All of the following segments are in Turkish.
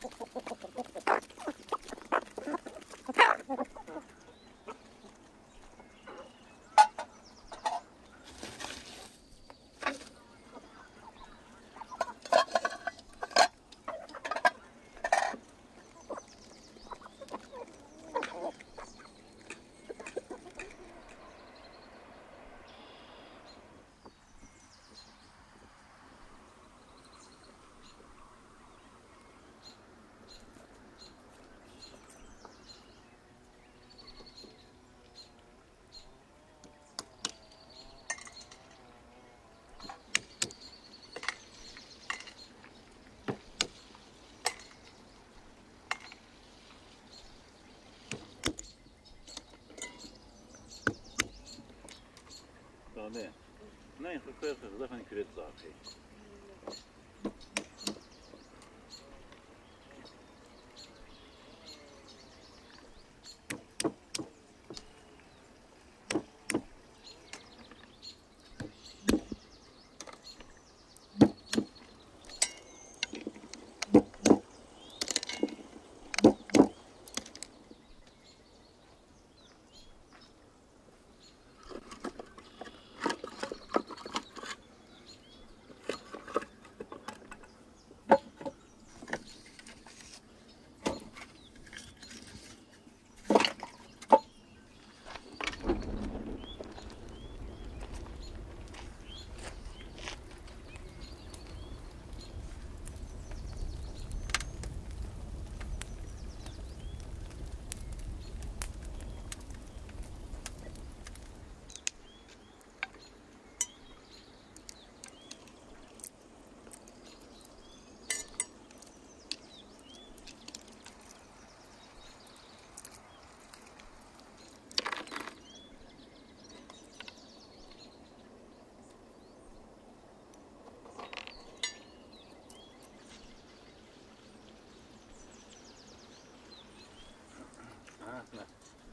ハハハハ。Nee, nee, ik wil er zelf niet.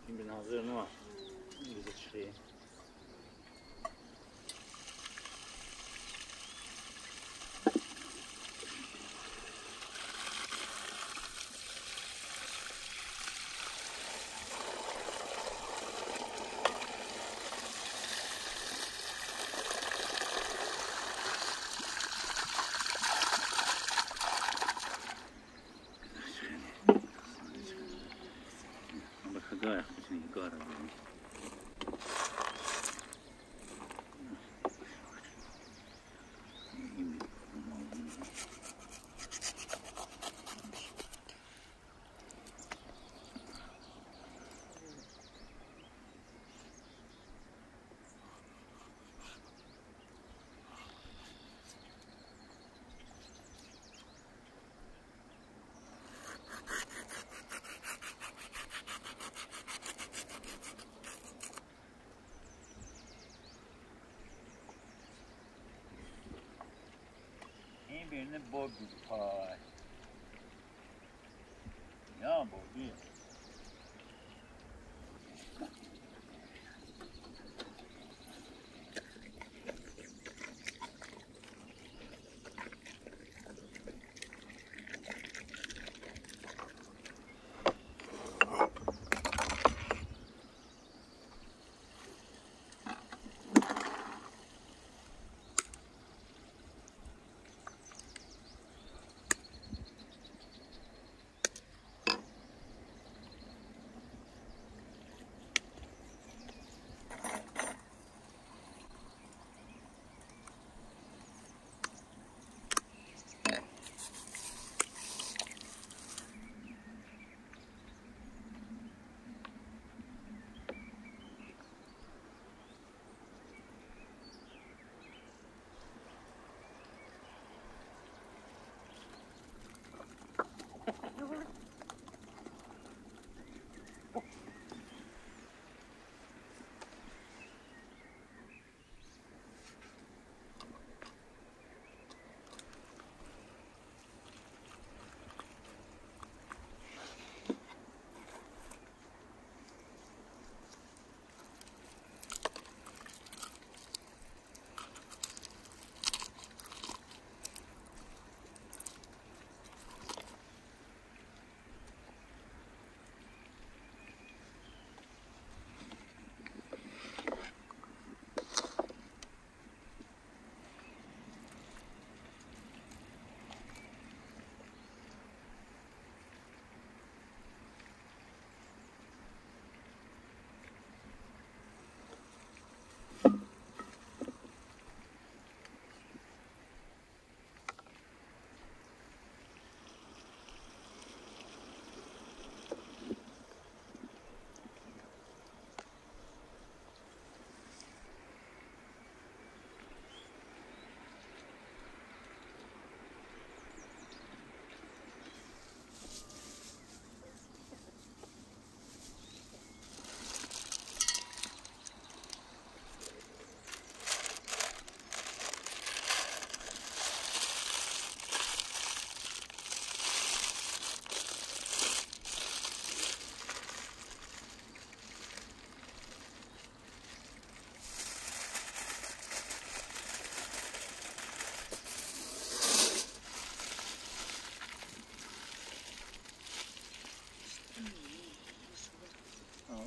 Şimdi hazır mı? Bize çıkıyor. yerine borcu. Ay. Ya borcu ya.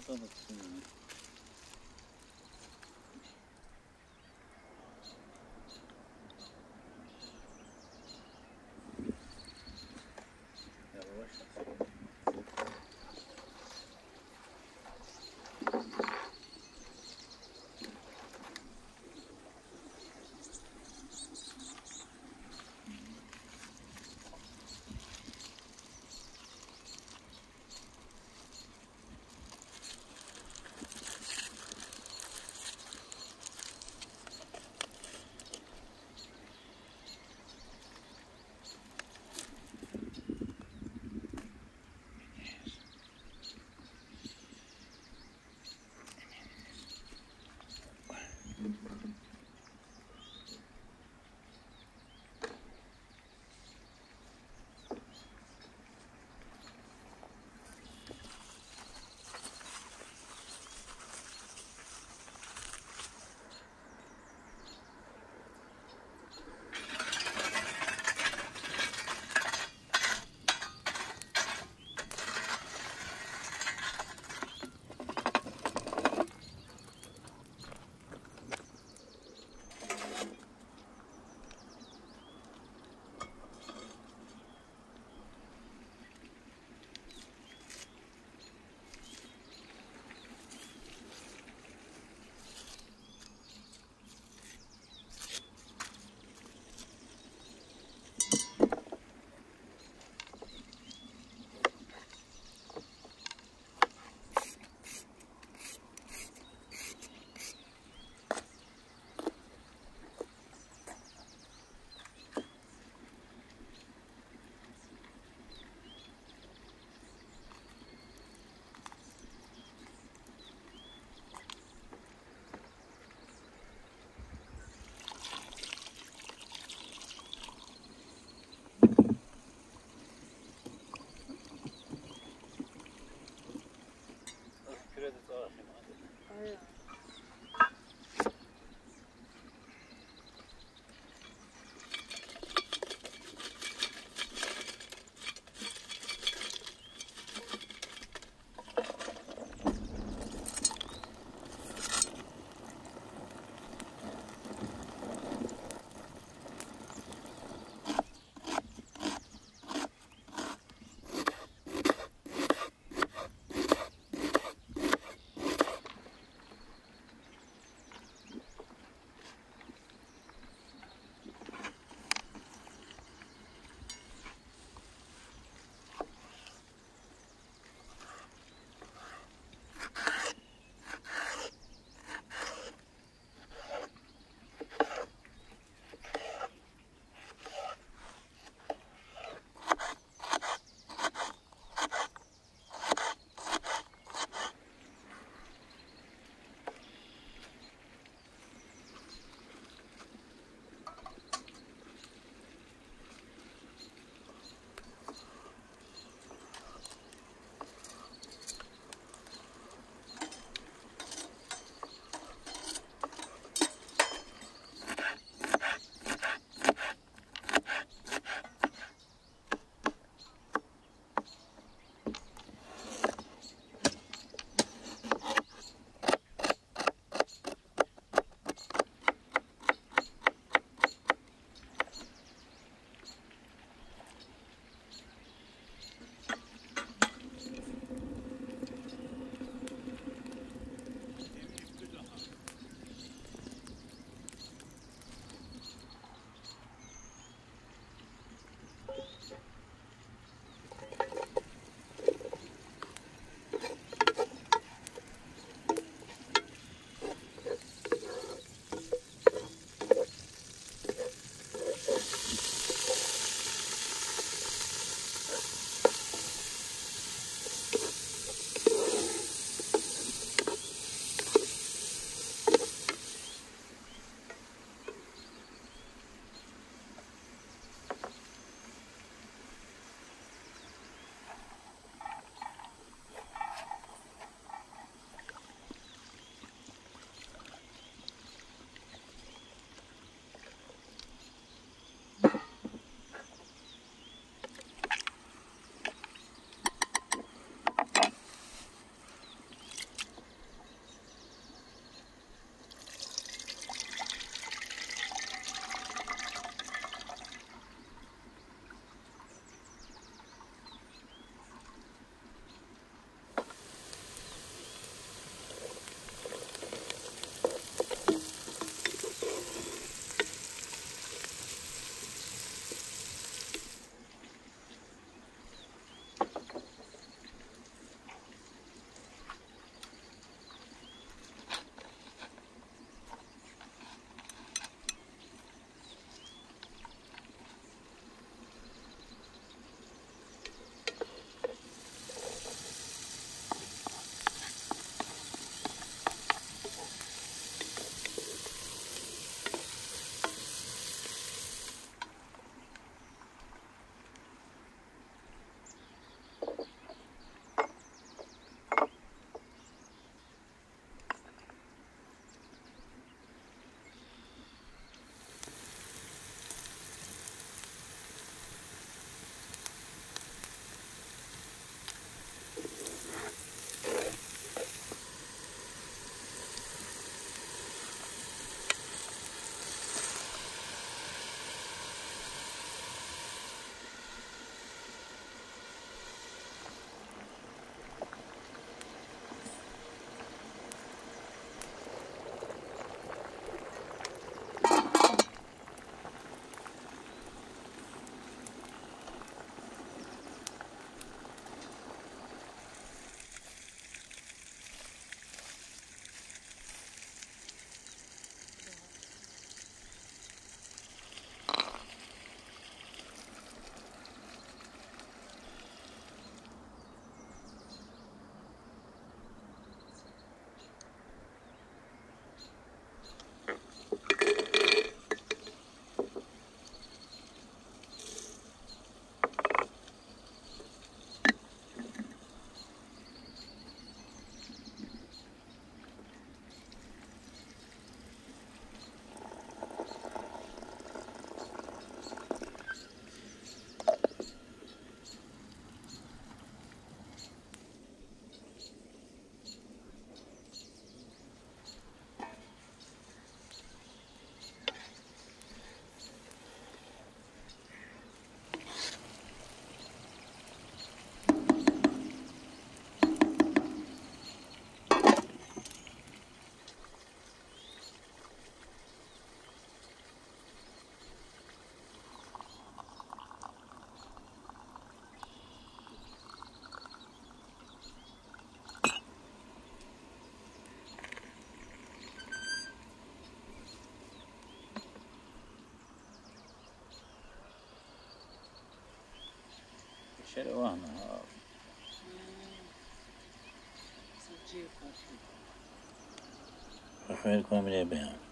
Антонович. الشارع ونهار وشوية لكم من بها